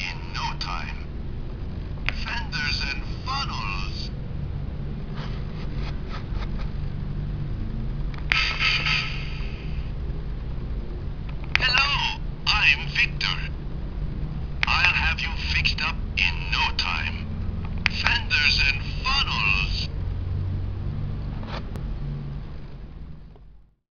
in no time.